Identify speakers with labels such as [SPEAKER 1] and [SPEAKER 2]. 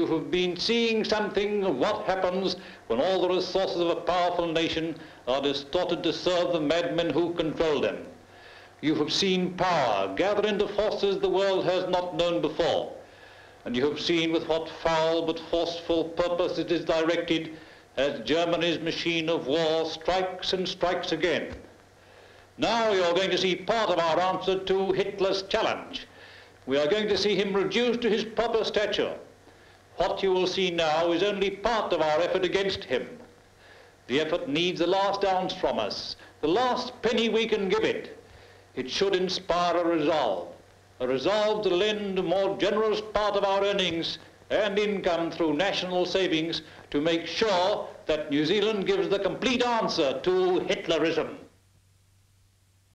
[SPEAKER 1] have been seeing something of what happens when all the resources of a powerful nation are distorted to serve the madmen who control them. You have seen power gather into forces the world has not known before. And you have seen with what foul but forceful purpose it is directed as Germany's machine of war strikes and strikes again. Now you're going to see part of our answer to Hitler's challenge. We are going to see him reduced to his proper stature. What you will see now is only part of our effort against him. The effort needs the last ounce from us, the last penny we can give it. It should inspire a resolve, a resolve to lend a more generous part of our earnings and income through national savings to make sure that New Zealand gives the complete answer to Hitlerism.